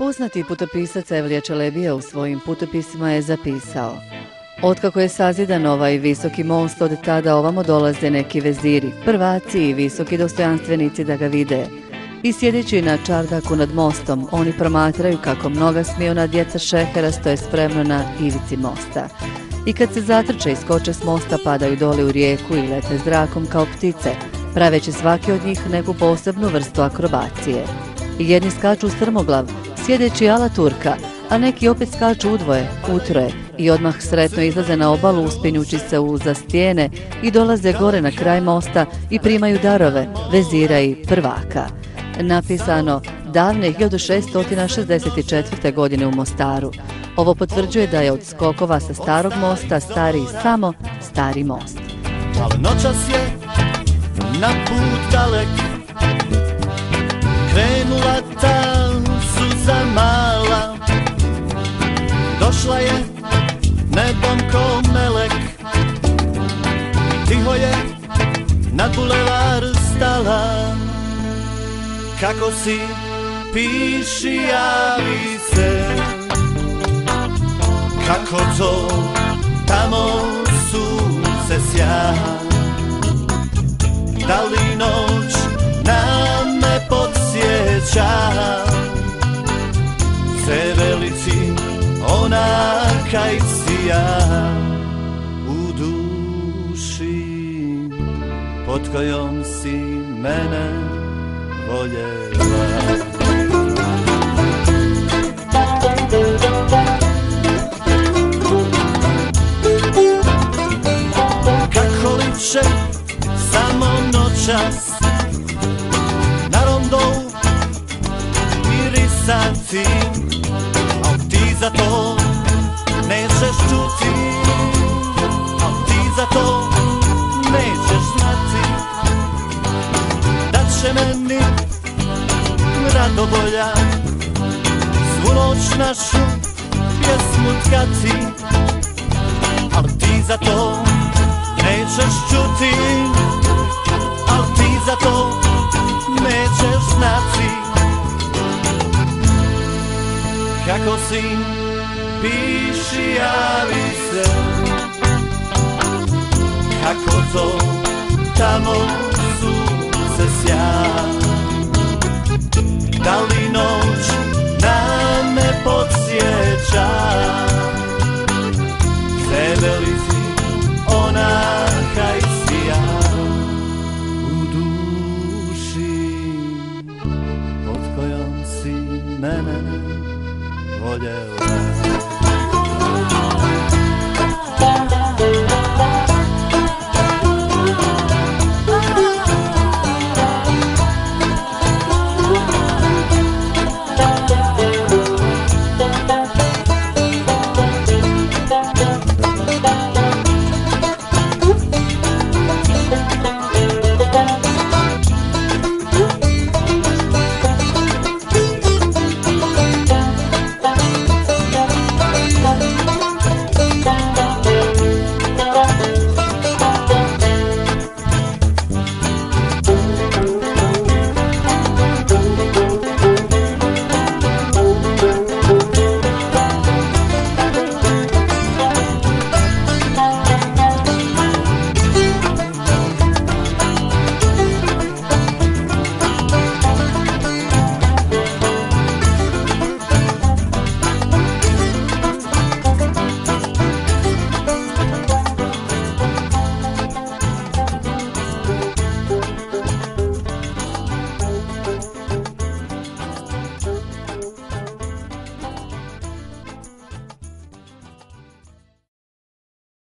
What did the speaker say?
Poznati putopisac Evlija Čelebija u svojim putopisima je zapisao Otkako je sazidan ovaj visoki most, od tada ovamo dolaze neki veziri, prvaci i visoki dostojanstvenici da ga vide. I sjedeći na čardaku nad mostom, oni promatraju kako mnoga smiona djeca šehera stoje spremno na ivici mosta. I kad se zatrče i skoče s mosta, padaju dole u rijeku i lete zrakom kao ptice, praveći svaki od njih neku posebnu vrstu akrobacije. Jedni skaču strmoglav, sjedeći ala turka, a neki opet skaču udvoje, utroje i odmah sretno izlaze na obalu uspinjući se uza stijene i dolaze gore na kraj mosta i primaju darove, vezira i prvaka. Napisano davne 1664. godine u Mostaru. Ovo potvrđuje da je od skokova sa starog mosta stari samo stari most. Ali noćas je na put dalek Krenula ta Došla je nebom ko melek Tiho je na bulevar stala. Kako si piši javi se Kako to tamo sunce sja Da li noć pod kojom si mene voljela Kako liče samo noćas Na rondou mirisati? Al ti za to meni radovolja Svu noć našu pjesmu tkati Al ti za to nećeš čuti Al ti za to nećeš znati Kako si piši javi se. Kako to tamo cesiach. Daliną name podsjecza Zebeli si ona kaj si ja U duši pod kojom si mene voljela